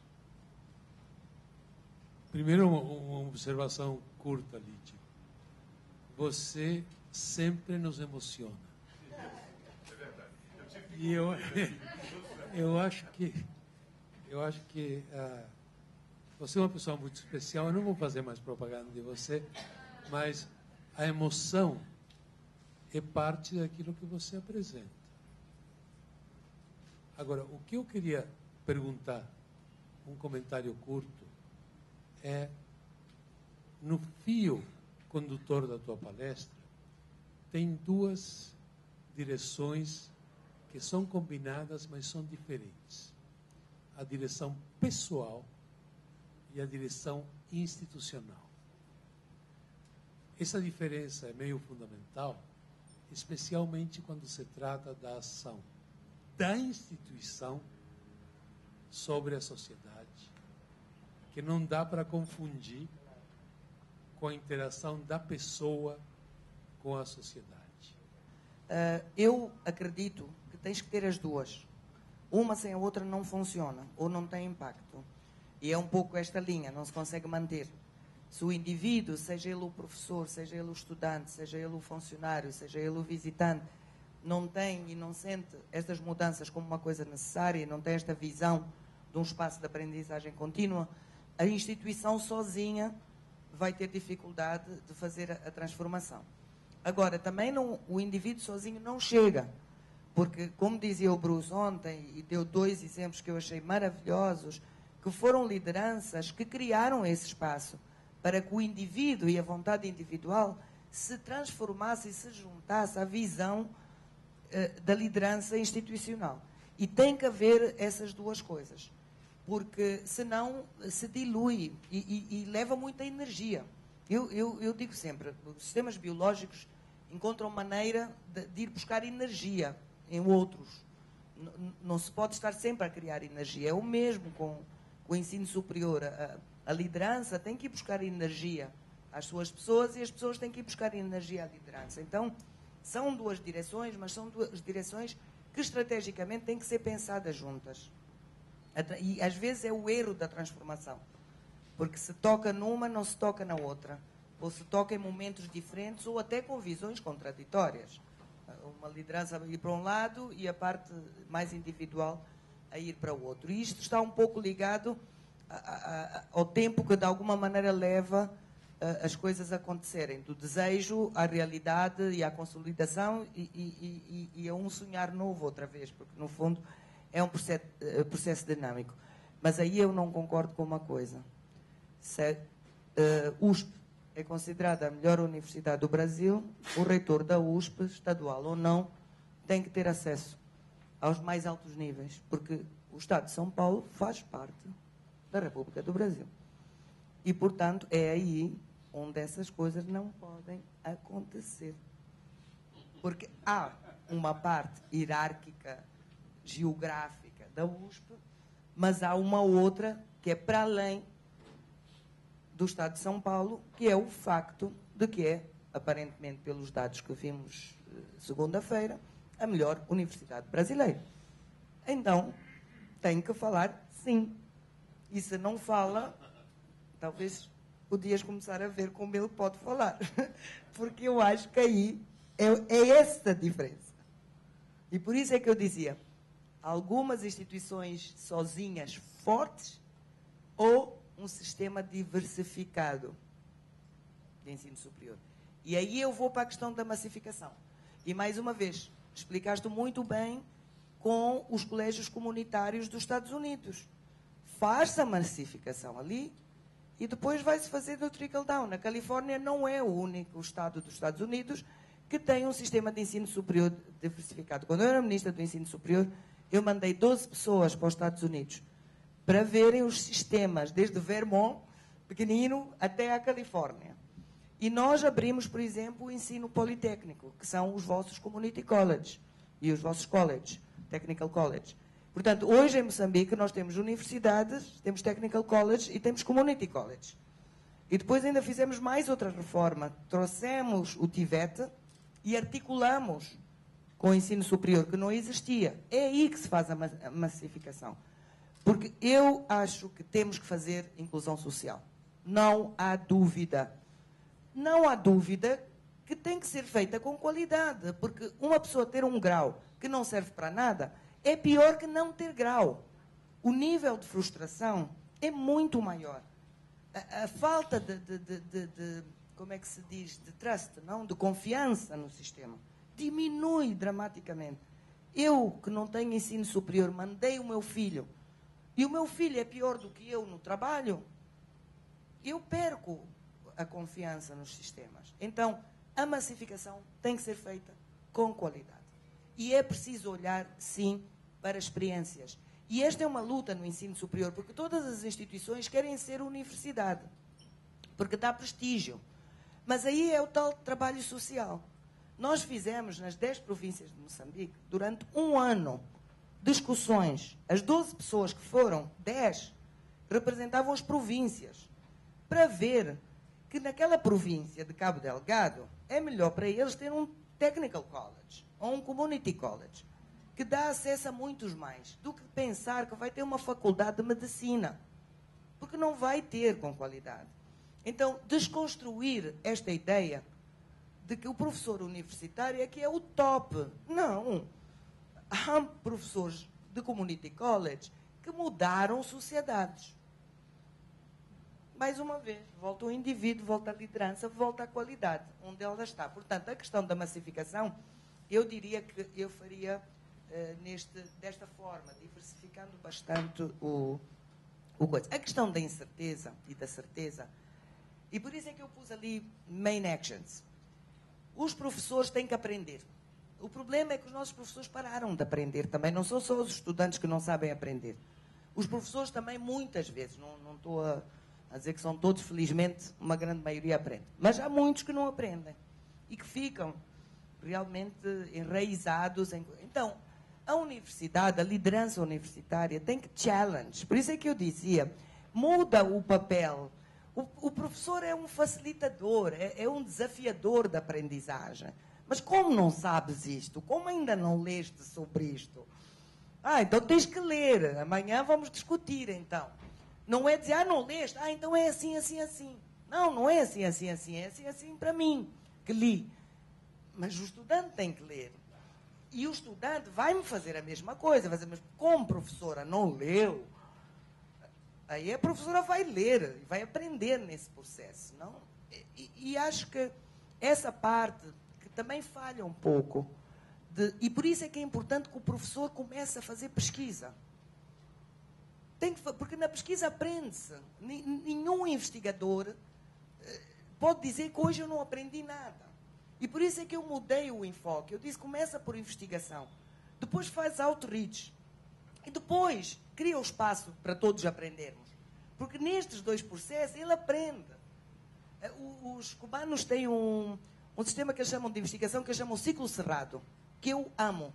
Primeiro, uma, uma observação curta, Lídia. Você sempre nos emociona. E eu, [laughs] eu acho que, eu acho que ah, você é uma pessoa muito especial. Eu não vou fazer mais propaganda de você, mas a emoção é parte daquilo que você apresenta. Agora, o que eu queria perguntar, um comentário curto, é no fio condutor da tua palestra, tem duas direções que são combinadas, mas são diferentes. A direção pessoal e a direção institucional. Essa diferença é meio fundamental, especialmente quando se trata da ação da instituição sobre a sociedade, que não dá para confundir com a interação da pessoa com a sociedade. Uh, eu acredito que tens que ter as duas. Uma sem a outra não funciona ou não tem impacto. E é um pouco esta linha, não se consegue manter. Se o indivíduo, seja ele o professor, seja ele o estudante, seja ele o funcionário, seja ele o visitante, não tem e não sente estas mudanças como uma coisa necessária, não tem esta visão de um espaço de aprendizagem contínua, a instituição sozinha vai ter dificuldade de fazer a, transformação. Agora, também não, o indivíduo sozinho não chega, porque, como dizia o Bruce ontem, e deu dois exemplos que eu achei maravilhosos, que foram lideranças que criaram esse espaço para que o indivíduo e a vontade individual se transformasse e se juntasse à visão uh, da liderança institucional. E tem que haver essas duas coisas porque senão se dilui e, e, e leva muita energia. Eu, eu, eu, digo sempre, os sistemas biológicos encontram maneira de, de ir buscar energia em outros. Não se pode estar sempre a criar energia. É o mesmo com, com o ensino superior. A, a, liderança tem que ir buscar energia às suas pessoas e as pessoas têm que ir buscar energia à liderança. Então, são duas direções, mas são duas direções que estrategicamente têm que ser pensadas juntas. E às vezes é o erro da transformação. Porque se toca numa, não se toca na outra. Ou se toca em momentos diferentes ou até com visões contraditórias. Uma liderança a ir para um lado e a parte mais individual a ir para o outro. E isto está um pouco ligado a, a, a, ao tempo que de alguma maneira leva as coisas acontecerem, do desejo à realidade e à consolidação e, e, e, e a um sonhar novo outra vez, porque no fundo é um processo, uh, processo dinâmico. Mas aí eu não concordo com uma coisa. Se uh, USP é considerada a melhor universidade do Brasil, o reitor da USP, estadual ou não, tem que ter acesso aos mais altos níveis, porque o Estado de São Paulo faz parte da República do Brasil. E, portanto, é aí onde essas coisas não podem acontecer. Porque há uma parte hierárquica geográfica da USP, mas há uma outra que é para além do Estado de São Paulo, que é o facto de que é, aparentemente pelos dados que vimos eh, segunda-feira, a melhor universidade brasileira. Então, tem que falar sim. E se não fala, talvez podias começar a ver como ele pode falar. [laughs] Porque eu acho que aí é, é essa a diferença. E por isso é que eu dizia, algumas instituições sozinhas fortes ou um sistema diversificado de ensino superior. E aí eu vou para a questão da massificação. E mais uma vez, explicaste muito bem com os colégios comunitários dos Estados Unidos. Faz-se a massificação ali e depois vai-se fazer do trickle down. Na Califórnia não é o único estado dos Estados Unidos que tem um sistema de ensino superior diversificado. Quando eu era ministra do ensino superior, eu mandei 12 pessoas para os Estados Unidos para verem os sistemas, desde Vermont, pequenino, até a Califórnia. E nós abrimos, por exemplo, o ensino politécnico, que são os vossos community colleges e os vossos colleges, technical college. Portanto, hoje em Moçambique nós temos universidades, temos technical college e temos community college. E depois ainda fizemos mais outra reforma. Trouxemos o TIVET e articulamos com o ensino superior, que não existia. É aí que se faz a massificação. Porque eu acho que temos que fazer inclusão social. Não há dúvida. Não há dúvida que tem que ser feita com qualidade. Porque uma pessoa ter um grau que não serve para nada é pior que não ter grau. O nível de frustração é muito maior. A, a falta de, de, de, de, como é que se diz, de trust, não, de confiança no sistema diminui dramaticamente. Eu, que não tenho ensino superior, mandei o meu filho, e o meu filho é pior do que eu no trabalho, eu perco a confiança nos sistemas. Então, a massificação tem que ser feita com qualidade. E é preciso olhar, sim, para experiências. E esta é uma luta no ensino superior, porque todas as instituições querem ser universidade, porque dá prestígio. Mas aí é o tal trabalho social. Nós fizemos nas 10 províncias de Moçambique, durante um ano, discussões. As 12 pessoas que foram, 10, representavam as províncias, para ver que naquela província de Cabo Delgado é melhor para eles ter um technical college ou um community college que dá acesso a muitos mais do que pensar que vai ter uma faculdade de medicina, porque não vai ter com qualidade. Então, desconstruir esta ideia de que o professor universitário é que é o top. Não. Há professores de community college que mudaram sociedades mais uma vez, volta o indivíduo, volta a liderança, volta a qualidade, onde ela está. Portanto, a questão da massificação, eu diria que eu faria uh, neste, desta forma, diversificando bastante o, o coisa. A questão da incerteza e da certeza, e por isso é que eu pus ali main actions. Os professores têm que aprender. O problema é que os nossos professores pararam de aprender também. Não são só os estudantes que não sabem aprender. Os professores também, muitas vezes, não, não estou a a dizer que são todos, felizmente, uma grande maioria aprende. Mas há muitos que não aprendem e que ficam realmente enraizados. Em... Então, a universidade, a liderança universitária tem que challenge. Por isso é que eu dizia, muda o papel. O, o professor é um facilitador, é, é um desafiador da aprendizagem. Mas como não sabes isto? Como ainda não leste sobre isto? Ah, então tens que ler. Amanhã vamos discutir, então. Não é dizer, ah, não leste, ah, então é assim, assim, assim. Não, não é assim, assim, assim, é assim, assim para mim, que li. Mas o estudante tem que ler. E o estudante vai me fazer a mesma coisa, vai dizer, mas como professora não leu, aí a professora vai ler vai aprender nesse processo. Não? E, e acho que essa parte também falha um pouco, de, e por isso é que é importante que o professor comece a fazer pesquisa. Tem que, porque na pesquisa aprende-se. Nenhum investigador eh, pode dizer que hoje eu não aprendi nada. E por isso é que eu mudei o enfoque. Eu disse, começa por investigação. Depois faz outreach. E depois cria o espaço para todos aprendermos. Porque nestes dois processos ele aprende. Eh, os cubanos têm um, um sistema que eles chamam de investigação, que eles chamam ciclo cerrado, que eu amo.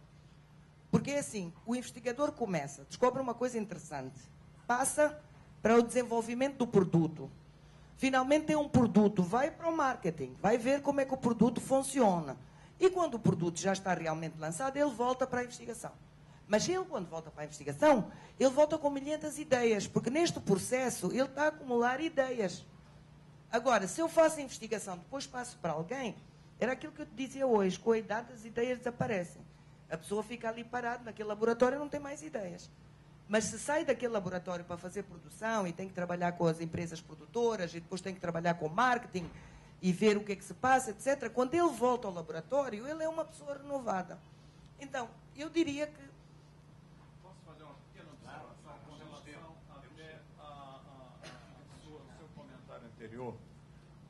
Porque é assim, o investigador começa, descobre uma coisa interessante passa para o desenvolvimento do produto. Finalmente tem um produto, vai para o marketing, vai ver como é que o produto funciona. E quando o produto já está realmente lançado, ele volta para a investigação. Mas ele, quando volta para a investigação, ele volta com milhentas ideias, porque neste processo ele está a acumular ideias. Agora, se eu faço a investigação, depois passo para alguém, era aquilo que eu te dizia hoje, com a idade as ideias desaparecem. A pessoa fica ali parada naquele laboratório e não tem mais ideias. Mas se sai daquele laboratório para fazer produção e tem que trabalhar com as empresas produtoras e depois tem que trabalhar com marketing e ver o que é que se passa, etc., quando ele volta ao laboratório, ele é uma pessoa renovada. Então, eu diria que. Posso fazer uma pequena observação com relação até ao seu comentário anterior,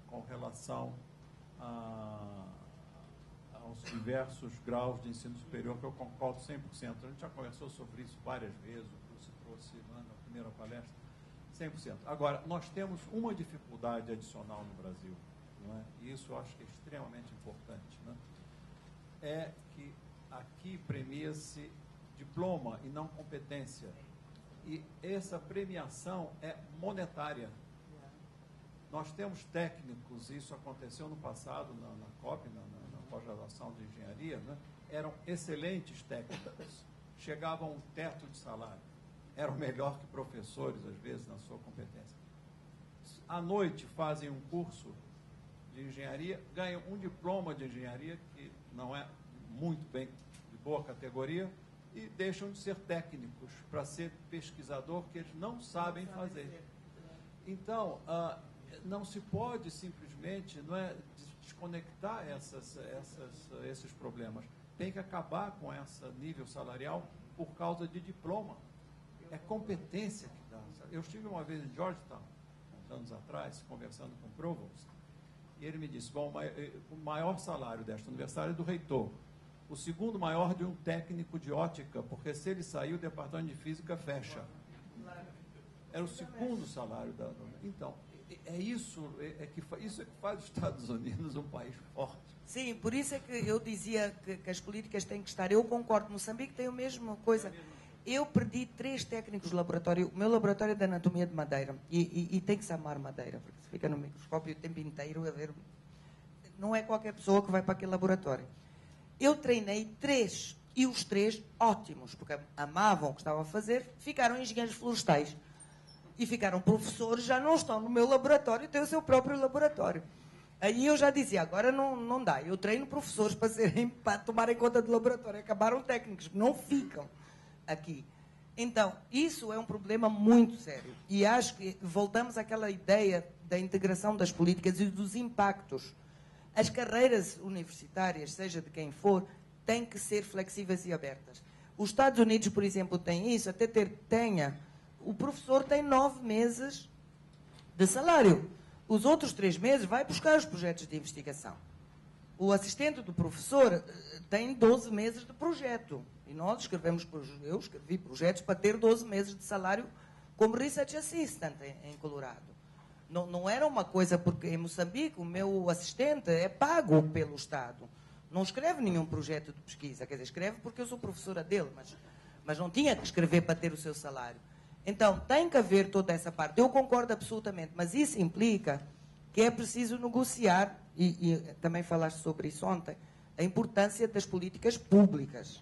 com relação a, aos diversos graus de ensino superior, que eu concordo 100%. A gente já conversou sobre isso várias vezes, trouxe né, na primeira palestra, 100%. Agora, nós temos uma dificuldade adicional no Brasil, não é? e isso eu acho que é extremamente importante, né? é que aqui premia-se diploma e não competência. E essa premiação é monetária. Nós temos técnicos, isso aconteceu no passado na, na COP, na, na, pós-graduação de engenharia, né? eram excelentes técnicos, chegavam a um teto de salário eram melhor que professores, às vezes, na sua competência. À noite fazem um curso de engenharia, ganham um diploma de engenharia, que não é muito bem de boa categoria, e deixam de ser técnicos para ser pesquisador, que eles não sabem fazer. Então, ah, não se pode simplesmente não é, desconectar essas, essas, esses problemas. Tem que acabar com esse nível salarial por causa de diploma. É competência que dá. Eu estive uma vez em Georgetown, anos atrás, conversando com o Provost, e ele me disse: bom, eh, o maior salário desta universidade é do reitor. O segundo maior de um técnico de ótica, porque se ele sair, o departamento de física fecha. Era o segundo salário da. Então, é isso, é, é que, isso é que faz os Estados Unidos um país forte. Sim, por isso é que eu dizia que, que as políticas têm que estar. Eu concordo, Moçambique tem a mesma coisa. Eu perdi três técnicos de laboratório. O meu laboratório é de anatomia de madeira. E, e, e tem que se amar madeira, porque se fica no microscópio o tempo inteiro a ver. Não é qualquer pessoa que vai para aquele laboratório. Eu treinei três, e os três ótimos, porque amavam o que estavam a fazer, ficaram engenheiros florestais. E ficaram professores, já não estão no meu laboratório, têm o seu próprio laboratório. Aí eu já dizia, agora não, não dá. Eu treino professores para, serem, [laughs] para tomarem conta do laboratório. Acabaram técnicos, não ficam aqui. Então, isso é um problema muito sério. E acho que voltamos àquela ideia da integração das políticas e dos impactos. As carreiras universitárias, seja de quem for, têm que ser flexíveis e abertas. Os Estados Unidos, por exemplo, têm isso, até ter, tenha. O professor tem nove meses de salário. Os outros três meses vai buscar os projetos de investigação. O assistente do professor eh, tem 12 meses de projeto. E nós escrevemos, eu escrevi projetos para ter 12 meses de salário como Research Assistant em Colorado. Não, não era uma coisa, porque em Moçambique o meu assistente é pago pelo Estado. Não escreve nenhum projeto de pesquisa, quer dizer, escreve porque eu sou professora dele, mas, mas não tinha que escrever para ter o seu salário. Então, tem que haver toda essa parte. Eu concordo absolutamente, mas isso implica que é preciso negociar, e, e também falaste sobre isso ontem, a importância das políticas públicas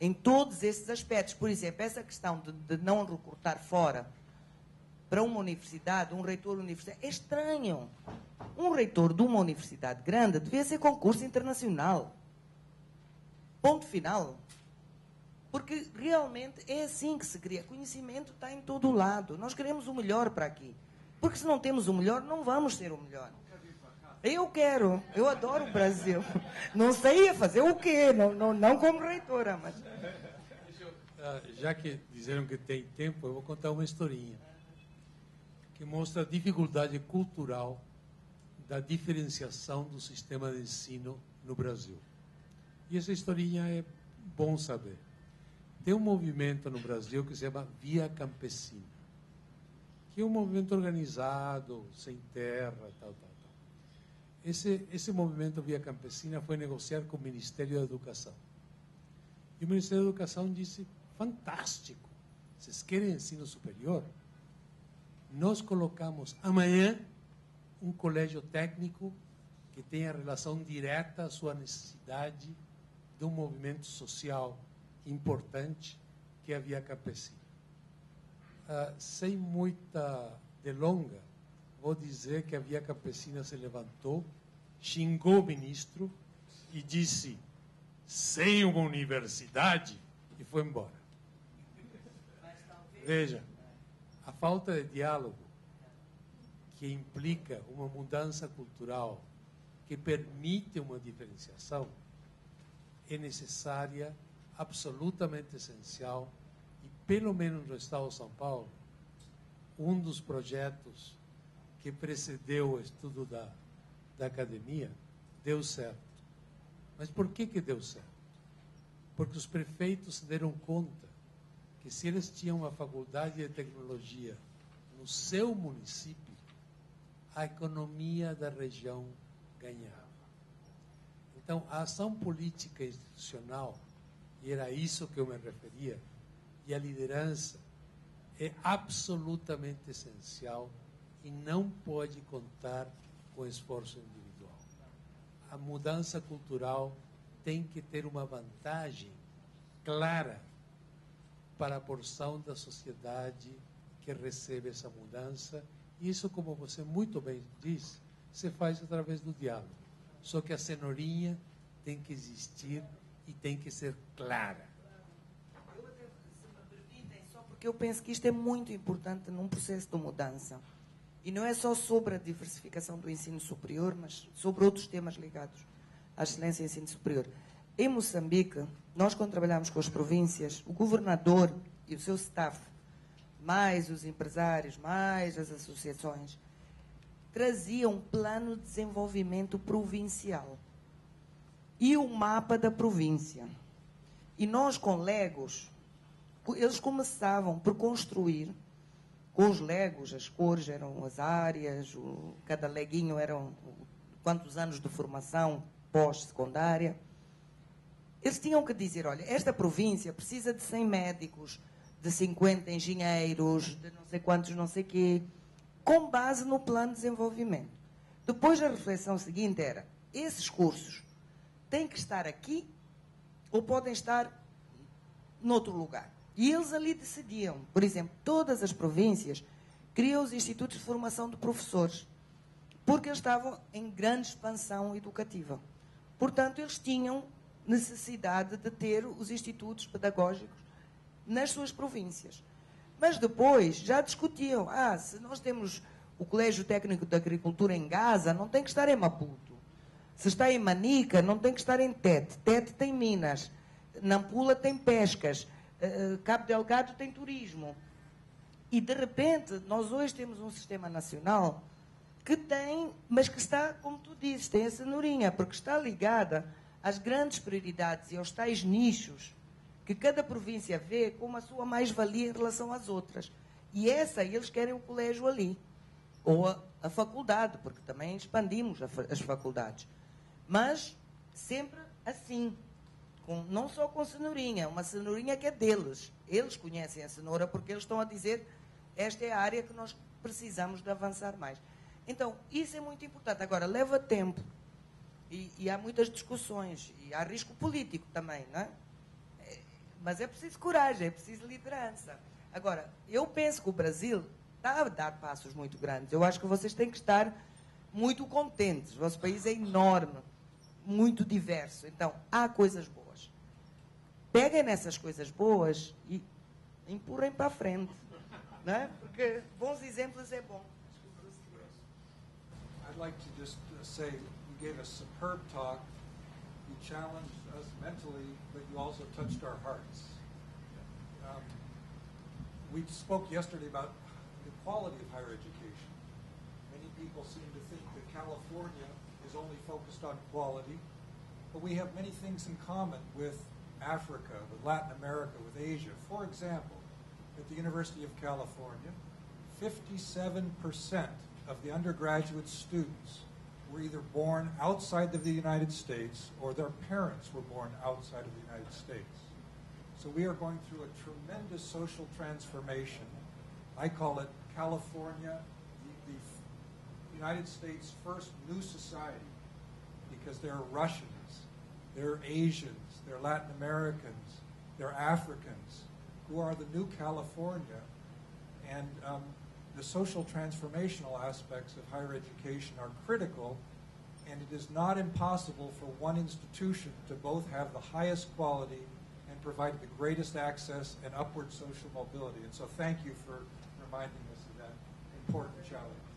em todos esses aspectos. Por exemplo, essa questão de, de não recrutar fora para uma universidade, um reitor universitário, é estranho. Um reitor de uma universidade grande devia ser concurso internacional. Ponto final. Porque realmente é assim que se cria. Conhecimento está em todo lado. Nós queremos o melhor para aqui. Porque se não temos o melhor, não vamos ter o melhor. Eu quero, eu adoro o Brasil. [laughs] Não sei fazer o quê, não, não, não como reitora, mas. Ah, já que disseram que tem tempo, eu vou contar uma historinha que mostra a dificuldade cultural da diferenciação do sistema de ensino no Brasil. E essa historinha é bom saber. Tem um movimento no Brasil que se chama Via Campesina, que é um movimento organizado, sem terra, tal, tal. Esse, esse movimento Via Campesina foi negociar com o Ministério da Educação. E o Ministério da Educação disse: fantástico, vocês querem ensino superior? Nós colocamos amanhã um colégio técnico que tenha relação direta à sua necessidade de um movimento social importante que é a Via Campesina. Uh, sem muita delonga, vou dizer que a Via Campesina se levantou, xingou o ministro e disse: sem uma universidade, e foi embora. Veja, a falta de diálogo que implica uma mudança cultural que permite uma diferenciação é necessária, absolutamente essencial e pelo menos no estado de São Paulo, um dos projetos que precedeu o estudo da, da academia, deu certo. Mas por que, que deu certo? Porque os prefeitos se deram conta que se eles tinham uma faculdade de tecnologia no seu município, a economia da região ganhava. Então, a ação política institucional, e era isso que eu me referia, e a liderança é absolutamente essencial e não pode contar com esforço individual. A mudança cultural tem que ter uma vantagem clara para a porção da sociedade que recebe essa mudança. Isso, como você muito bem diz, se faz através do diálogo. Só que a cenourinha tem que existir e tem que ser clara. Eu até, se me permitem, só porque eu penso que isto é muito importante num processo de mudança E não é só sobre a diversificação do ensino superior, mas sobre outros temas ligados à excelência em ensino superior. Em Moçambique, nós quando trabalhamos com as províncias, o governador e o seu staff, mais os empresários, mais as associações, traziam um plano de desenvolvimento provincial e o mapa da província. E nós, com Legos, eles começavam por construir com os Legos, as cores eram as áreas, o, cada leguinho eram quantos anos de formação pós-secundária. Eles tinham que dizer, olha, esta província precisa de 100 médicos, de 50 engenheiros, de não sei quantos, não sei quê, com base no plano de desenvolvimento. Depois a reflexão seguinte era, esses cursos têm que estar aqui ou podem estar noutro lugar. E eles ali decidiam. Por exemplo, todas as províncias criam os institutos de formação de professores, porque eles estavam em grande expansão educativa. Portanto, eles tinham necessidade de ter os institutos pedagógicos nas suas províncias. Mas depois já discutiam: ah, se nós temos o Colégio Técnico de Agricultura em Gaza, não tem que estar em Maputo. Se está em Manica, não tem que estar em Tete. Tete tem Minas. Nampula tem pescas. Uh, Cabo Delgado tem turismo. E, de repente, nós hoje temos um sistema nacional que tem, mas que está, como tu dizes, tem a cenourinha, porque está ligada às grandes prioridades e aos tais nichos que cada província vê como a sua mais-valia em relação às outras. E essa, eles querem o colégio ali. Ou a, a faculdade, porque também expandimos as faculdades. Mas sempre assim. Com, não só com cenourinha, uma cenourinha que é deles. Eles conhecem a cenoura porque eles estão a dizer esta é a área que nós precisamos de avançar mais. Então, isso é muito importante. Agora, leva tempo. E, e há muitas discussões. E há risco político também, não é? é? Mas é preciso coragem, é preciso liderança. Agora, eu penso que o Brasil está a dar passos muito grandes. Eu acho que vocês têm que estar muito contentes. O vosso país é enorme muito diverso. Então, há coisas boas. Peguem nessas coisas boas e empurrem para frente. Né? Porque bons exemplos é bom. I'd like to just uh, say you gave a superb talk. You challenged us mentally, but you also touched our hearts. Um, we spoke yesterday about the quality of higher education. Many people seem to think that California is only focused on quality, but we have many things in common with Africa, with Latin America, with Asia. For example, at the University of California, 57% of the undergraduate students were either born outside of the United States or their parents were born outside of the United States. So we are going through a tremendous social transformation. I call it California United States' first new society because there are Russians, there are Asians, there are Latin Americans, there are Africans who are the new California. And um, the social transformational aspects of higher education are critical, and it is not impossible for one institution to both have the highest quality and provide the greatest access and upward social mobility. And so thank you for reminding us of that important challenge.